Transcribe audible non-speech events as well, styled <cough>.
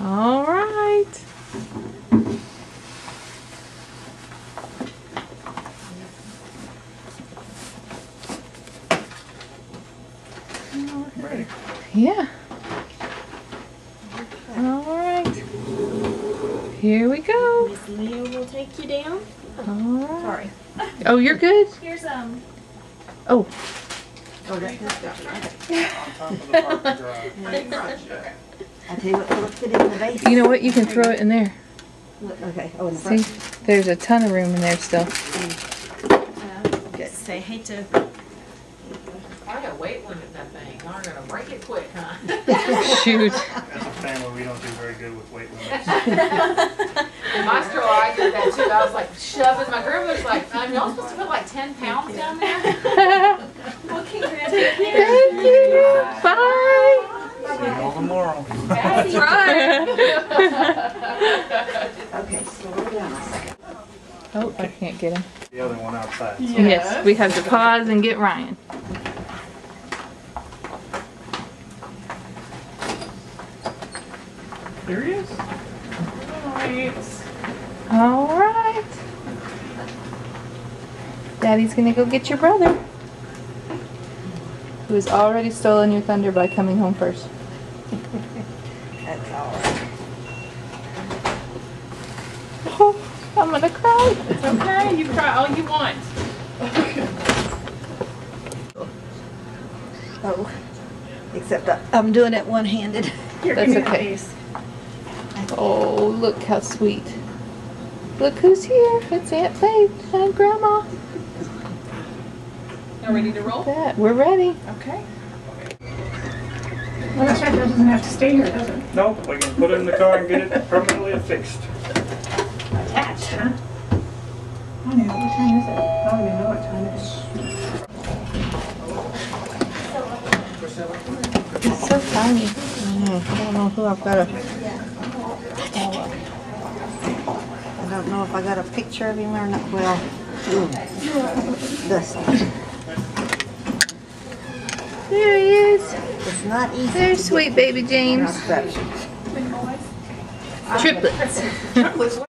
All right. Ready? Yeah. All right. Here we go. Miss Leah will take you down. All right. Sorry. Oh, you're good. Here's um. Oh, Oh, that, that's it. On top of the parking garage. I tell you what, look, fit in the base. you know what? You can throw it in there. Okay, oh, in the See, front. there's a ton of room in there still. Uh, say hate to. I got weight limit that thing. Y'all are gonna break it quick, huh? <laughs> Shoot. As a family, we don't do very good with weight limits. <laughs> In my store, I did that too. I was like shoving. My grandmother's like, um, y'all supposed to put like ten pounds down there? <laughs> Well, congratulations. Thank you. Bye. See you all tomorrow. That's right. Okay, slow down a second. Oh, I can't get him. The other one outside. Yes, we have to pause and get Ryan. There he is. All right. Daddy's gonna go get your brother, who has already stolen your thunder by coming home first. <laughs> That's all right. Oh, I'm gonna cry. It's okay. You cry all you want. Oh, except I- I'm doing it one-handed. That's okay. Oh, look how sweet. Look who's here. It's Aunt Faith and Grandma. Y'all ready to roll? That we're ready. Okay. Well, that's right, that doesn't have to stay here, does it? No, we can put it in the car and get it permanently affixed. Huh? I don't know, what time is it? I don't even know what time it is. It's so tiny. I don't know who I've got a. I don't know if I got a picture of him or not. Well, this, There he is. it's not easy. There's sweet baby James. Triplets. <laughs>